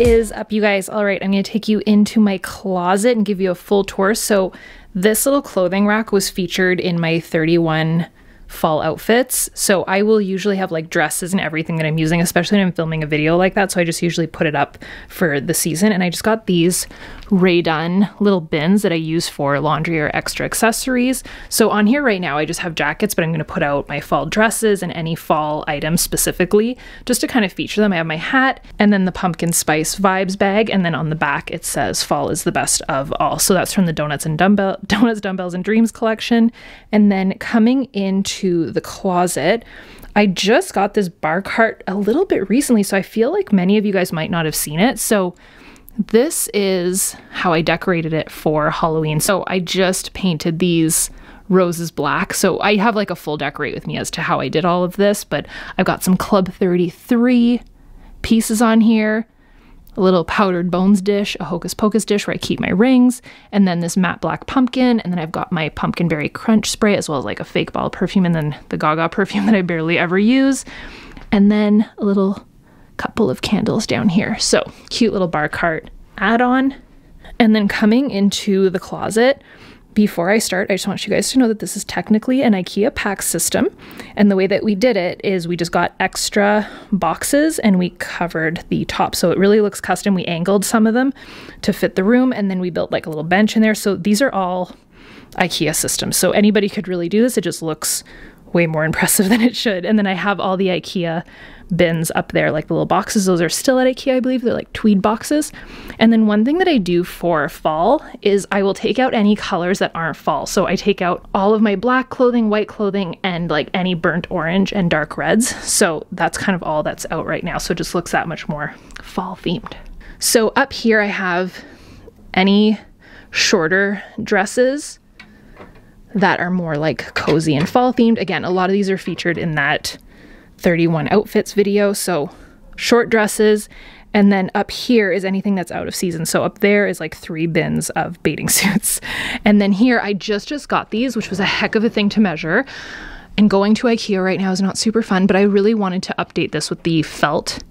Is up, you guys? All right, I'm going to take you into my closet and give you a full tour. So, this little clothing rack was featured in my 31 fall outfits. So I will usually have like dresses and everything that I'm using, especially when I'm filming a video like that. So I just usually put it up for the season. And I just got these Rae Dunn little bins that I use for laundry or extra accessories. So on here right now, I just have jackets, but I'm going to put out my fall dresses and any fall items specifically just to kind of feature them. I have my hat and then the pumpkin spice vibes bag. And then on the back, it says fall is the best of all. So that's from the Donuts and Dumbbell, Donuts, Dumbbells and Dreams collection. And then coming into the closet. I just got this bar cart a little bit recently, so I feel like many of you guys might not have seen it. So, this is how I decorated it for Halloween. So, I just painted these roses black. So, I have like a full decorate with me as to how I did all of this, but I've got some Club 33 pieces on here a little powdered bones dish, a hocus pocus dish where I keep my rings, and then this matte black pumpkin, and then I've got my pumpkin berry crunch spray as well as like a fake ball perfume, and then the Gaga perfume that I barely ever use, and then a little couple of candles down here. So cute little bar cart add on. And then coming into the closet, before I start, I just want you guys to know that this is technically an IKEA PAX system. And the way that we did it is we just got extra boxes and we covered the top. So it really looks custom. We angled some of them to fit the room and then we built like a little bench in there. So these are all IKEA systems. So anybody could really do this. It just looks way more impressive than it should. And then I have all the IKEA bins up there, like the little boxes. Those are still at IKEA, I believe. They're like tweed boxes. And then one thing that I do for fall is I will take out any colors that aren't fall. So I take out all of my black clothing, white clothing, and like any burnt orange and dark reds. So that's kind of all that's out right now. So it just looks that much more fall themed. So up here I have any shorter dresses that are more like cozy and fall themed. Again, a lot of these are featured in that 31 outfits video. So short dresses. And then up here is anything that's out of season. So up there is like three bins of bathing suits. And then here I just just got these, which was a heck of a thing to measure. And going to IKEA right now is not super fun, but I really wanted to update this with the felt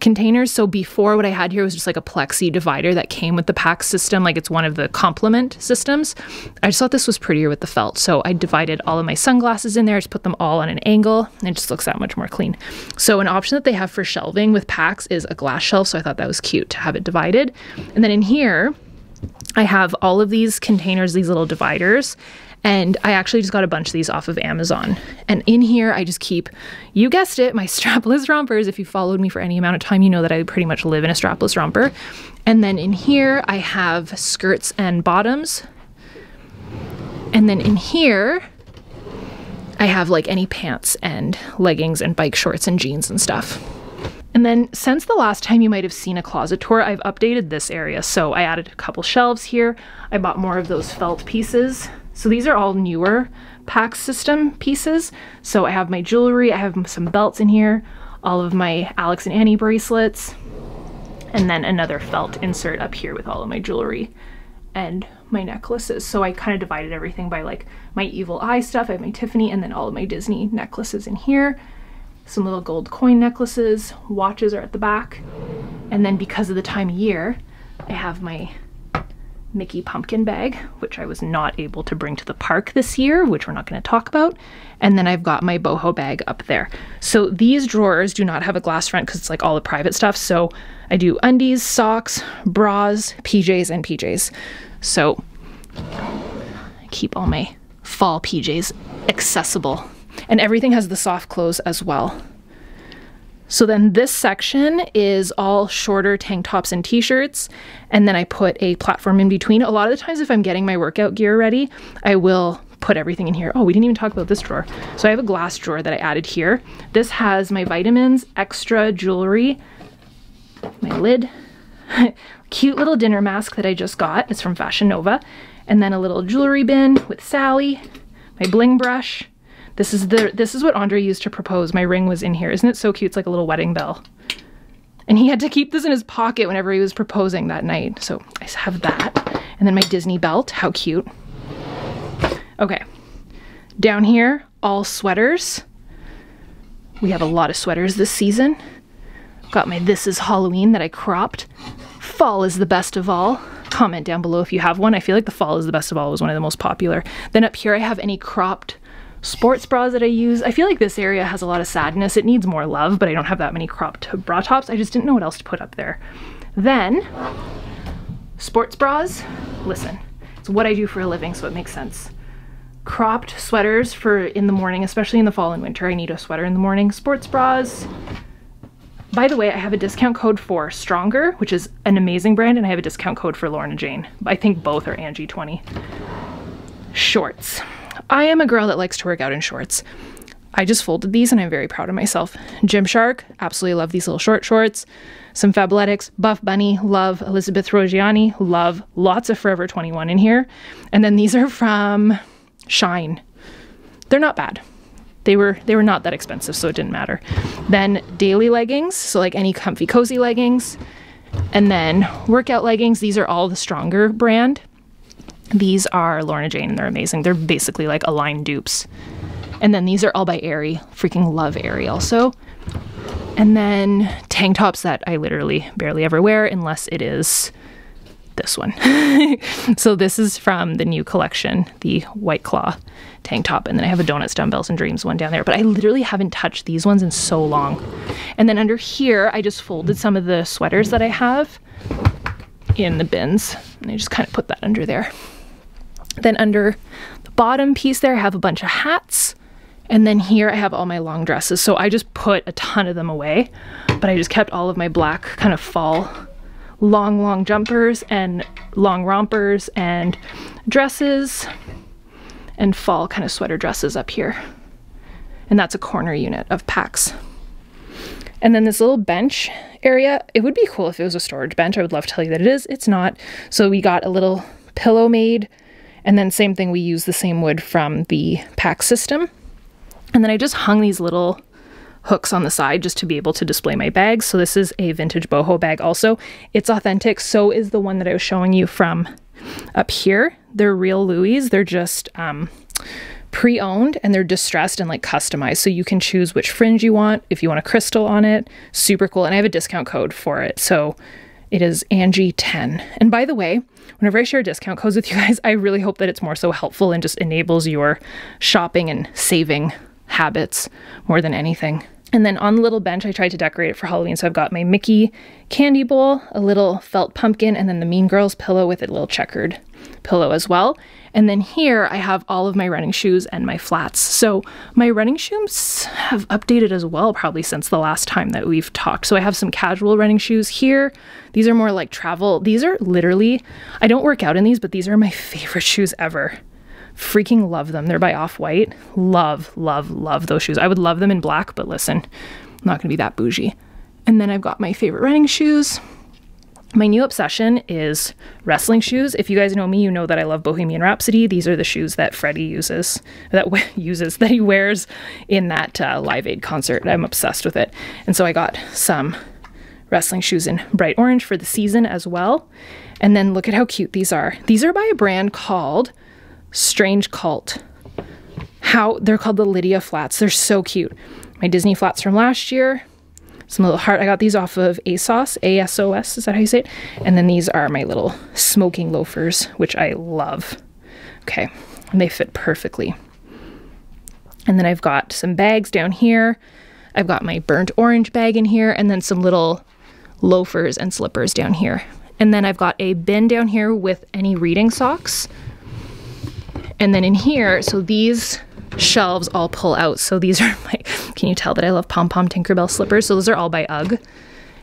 containers. So before what I had here was just like a plexi divider that came with the PAX system, like it's one of the Komplement systems. I just thought this was prettier with the felt. So I divided all of my sunglasses in there, I just put them all on an angle, and it just looks that much more clean. So an option that they have for shelving with PAX is a glass shelf. So I thought that was cute to have it divided. And then in here, I have all of these containers, these little dividers, and I actually just got a bunch of these off of Amazon. And in here, I just keep, you guessed it, my strapless rompers. If you followed me for any amount of time, you know that I pretty much live in a strapless romper. And then in here, I have skirts and bottoms. And then in here, I have like any pants and leggings and bike shorts and jeans and stuff. And then since the last time you might have seen a closet tour, I've updated this area. So I added a couple shelves here. I bought more of those felt pieces so these are all newer PAX system pieces. So I have my jewelry, I have some belts in here, all of my Alex and Ani bracelets, and then another felt insert up here with all of my jewelry and my necklaces. So I kind of divided everything by like my evil eye stuff. I have my Tiffany and then all of my Disney necklaces in here. Some little gold coin necklaces, watches are at the back. And then because of the time of year, I have my Mickey pumpkin bag, which I was not able to bring to the park this year, which we're not going to talk about. And then I've got my boho bag up there. So these drawers do not have a glass front because it's like all the private stuff. So I do undies, socks, bras, PJs, and PJs. So I keep all my fall PJs accessible. And everything has the soft close as well. So then this section is all shorter tank tops and t-shirts and then I put a platform in between. A lot of the times if I'm getting my workout gear ready, I will put everything in here. Oh, we didn't even talk about this drawer. So I have a glass drawer that I added here. This has my vitamins, extra jewelry, my lid, cute little dinner mask that I just got. It's from Fashion Nova. And then a little jewelry bin with Sally, my bling brush, this is the this is what Andre used to propose. My ring was in here. Isn't it so cute? It's like a little wedding bell. And he had to keep this in his pocket whenever he was proposing that night. So I have that. And then my Disney belt. How cute. Okay. Down here, all sweaters. We have a lot of sweaters this season. Got my This Is Halloween that I cropped. Fall is the best of all. Comment down below if you have one. I feel like the fall is the best of all was one of the most popular. Then up here I have any cropped sports bras that I use. I feel like this area has a lot of sadness. It needs more love, but I don't have that many cropped bra tops. I just didn't know what else to put up there. Then, sports bras. Listen, it's what I do for a living, so it makes sense. Cropped sweaters for in the morning, especially in the fall and winter. I need a sweater in the morning. Sports bras. By the way, I have a discount code for Stronger, which is an amazing brand, and I have a discount code for Lorna Jane. I think both are Angie20. Shorts. I am a girl that likes to work out in shorts. I just folded these and I'm very proud of myself. Gymshark, absolutely love these little short shorts. Some Fabletics, Buff Bunny, love Elizabeth Rogiani, love lots of Forever 21 in here. And then these are from SHEIN. They're not bad. They were they were not that expensive, so it didn't matter. Then daily leggings, so like any comfy cozy leggings. And then workout leggings, these are all the stronger brand. These are Lorna Jane, and they're amazing. They're basically like Align dupes. And then these are all by Aerie. Freaking love Aerie also. And then tank tops that I literally barely ever wear unless it is this one. so this is from the new collection, the White Claw tank top. And then I have a Donuts, Dumbbells, and Dreams one down there. But I literally haven't touched these ones in so long. And then under here, I just folded some of the sweaters that I have in the bins. And I just kind of put that under there. Then under the bottom piece there, I have a bunch of hats. And then here I have all my long dresses. So I just put a ton of them away, but I just kept all of my black kind of fall long, long jumpers and long rompers and dresses and fall kind of sweater dresses up here. And that's a corner unit of PAX. And then this little bench area, it would be cool if it was a storage bench. I would love to tell you that it is. It's not. So we got a little pillow made and then same thing, we use the same wood from the PAX system. And then I just hung these little hooks on the side just to be able to display my bags. So this is a vintage boho bag also. It's authentic. So is the one that I was showing you from up here. They're real Louis. They're just um, pre-owned and they're distressed and like customized. So you can choose which fringe you want. If you want a crystal on it, super cool. And I have a discount code for it. So it is Angie10. And by the way, whenever I share discount codes with you guys, I really hope that it's more so helpful and just enables your shopping and saving habits more than anything. And then on the little bench, I tried to decorate it for Halloween. So I've got my Mickey candy bowl, a little felt pumpkin, and then the Mean Girls pillow with a little checkered pillow as well. And then here I have all of my running shoes and my flats. So my running shoes have updated as well, probably since the last time that we've talked. So I have some casual running shoes here. These are more like travel. These are literally, I don't work out in these, but these are my favorite shoes ever. Freaking love them. They're by Off White. Love, love, love those shoes. I would love them in black, but listen, I'm not going to be that bougie. And then I've got my favorite running shoes. My new obsession is wrestling shoes. If you guys know me, you know that I love Bohemian Rhapsody. These are the shoes that Freddie uses, that uses, that he wears in that uh, Live Aid concert. I'm obsessed with it. And so I got some wrestling shoes in bright orange for the season as well. And then look at how cute these are. These are by a brand called Strange Cvlt. How they're called the Lydia flats. They're so cute. My Disney flats from last year some little heart. I got these off of ASOS, A-S-O-S, is that how you say it? And then these are my little smoking loafers, which I love. Okay, and they fit perfectly. And then I've got some bags down here. I've got my burnt orange bag in here, and then some little loafers and slippers down here. And then I've got a bin down here with any reading socks. And then in here, so these shelves all pull out. So these are my, can you tell that I love Pom Pom Tinkerbell slippers? So those are all by UGG.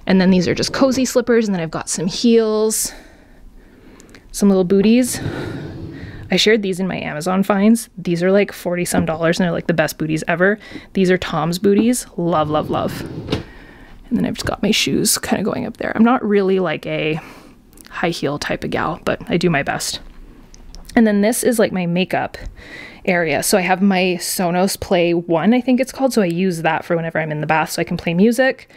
And then these are just cozy slippers. And then I've got some heels, some little booties. I shared these in my Amazon finds. These are like 40 some dollars and they're like the best booties ever. These are Tom's booties. Love, love, love. And then I've just got my shoes kind of going up there. I'm not really like a high heel type of gal, but I do my best. And then this is like my makeup area. So I have my Sonos Play 1, I think it's called. So I use that for whenever I'm in the bath so I can play music.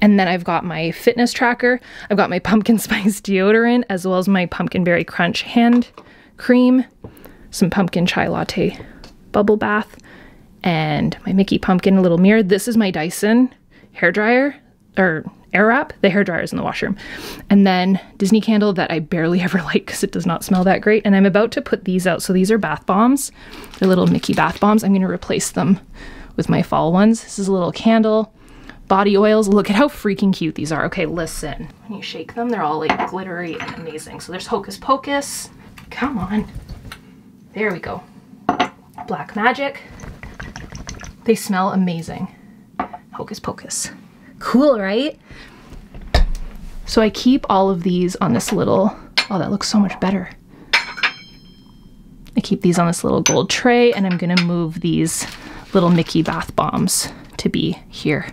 And then I've got my fitness tracker. I've got my pumpkin spice deodorant as well as my pumpkin berry crunch hand cream, some pumpkin chai latte bubble bath, and my Mickey pumpkin little mirror. This is my Dyson hair dryer or air wrap. The hair dryer is in the washroom. And then Disney candle that I barely ever light because it does not smell that great. And I'm about to put these out. So these are bath bombs. They're little Mickey bath bombs. I'm going to replace them with my fall ones. This is a little candle. Body oils. Look at how freaking cute these are. Okay, listen. When you shake them, they're all like glittery and amazing. So there's Hocus Pocus. Come on. There we go. Black Magic. They smell amazing. Hocus Pocus. Cool, right? So I keep all of these on this little, oh, that looks so much better. I keep these on this little gold tray and I'm gonna move these little Mickey bath bombs to be here.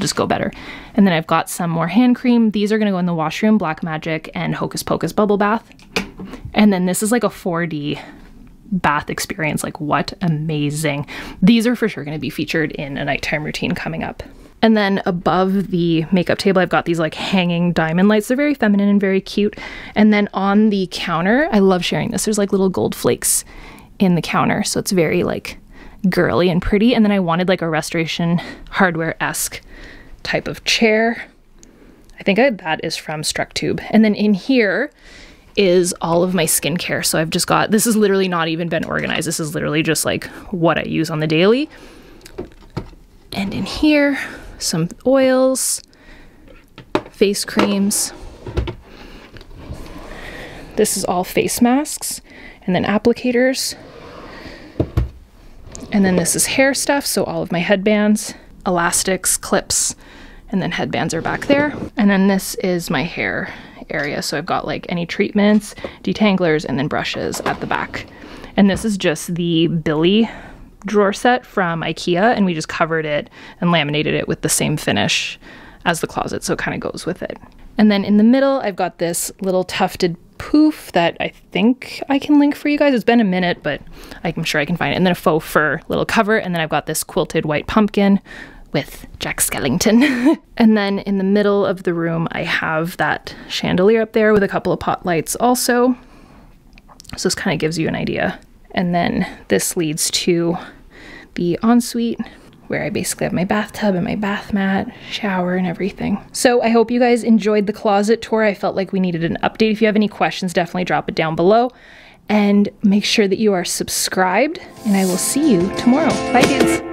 just go better. And then I've got some more hand cream. These are gonna go in the washroom, Black Magic and Hocus Pocus Bubble Bath. And then this is like a 4D bath experience. Like what amazing. These are for sure gonna be featured in a nighttime routine coming up. And then above the makeup table, I've got these like hanging diamond lights. They're very feminine and very cute. And then on the counter, I love sharing this. There's like little gold flakes in the counter. So it's very like girly and pretty. And then I wanted like a restoration hardware esque type of chair. I think I, that is from Structube. And then in here is all of my skincare. So I've just got this is literally not even been organized. This is literally just like what I use on the daily. And in here, some oils, face creams. This is all face masks and then applicators. And then this is hair stuff, so all of my headbands, elastics, clips, and then headbands are back there. And then this is my hair area. So I've got like any treatments, detanglers, and then brushes at the back. And this is just the Billy drawer set from IKEA and we just covered it and laminated it with the same finish as the closet, so it kind of goes with it. And then in the middle, I've got this little tufted poof that I think I can link for you guys. It's been a minute, but I'm sure I can find it. And then a faux fur little cover, and then I've got this quilted white pumpkin with Jack Skellington. and then in the middle of the room, I have that chandelier up there with a couple of pot lights also. So this kind of gives you an idea and then this leads to the ensuite where I basically have my bathtub and my bath mat, shower, and everything. So I hope you guys enjoyed the closet tour. I felt like we needed an update. If you have any questions, definitely drop it down below. And make sure that you are subscribed, and I will see you tomorrow. Bye, dudes.